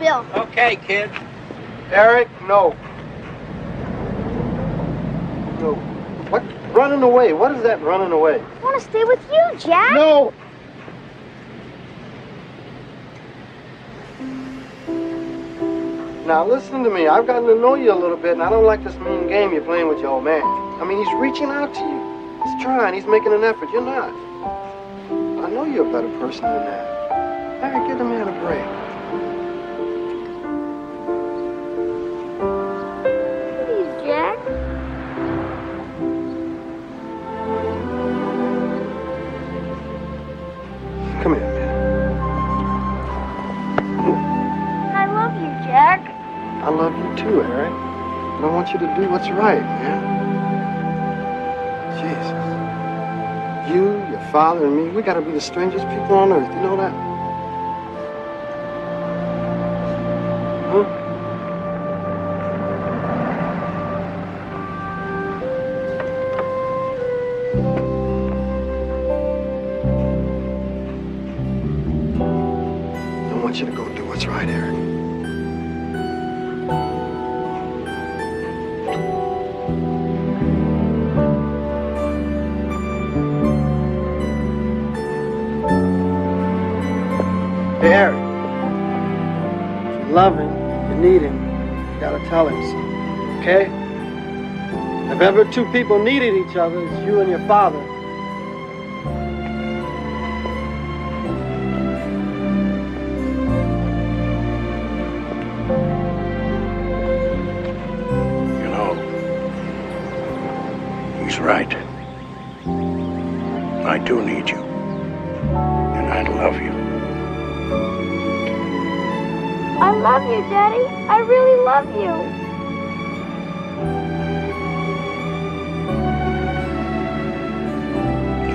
will. Okay, kid. Eric, no. No. What? Running away. What is that running away? I want to stay with you, Jack. No! Now listen to me. I've gotten to know you a little bit, and I don't like this mean game you're playing with your old man. I mean, he's reaching out to you. He's trying. He's making an effort. You're not. I know you're a better person than that. Eric, give the man a break. Come here, man. I love you, Jack. I love you too, Eric. But I want you to do what's right, man. Jesus. You, your father, and me, we gotta be the strangest people on earth. You know that? I want you to go do what's right, Eric. Hey, Eric. If you love him, you need him, you gotta tell him so. Okay? If ever two people needed each other, it's you and your father. He's right. I do need you. And I love you. I love you, Daddy. I really love you.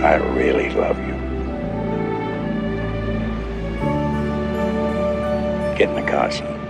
I really love you. Get in the car, son.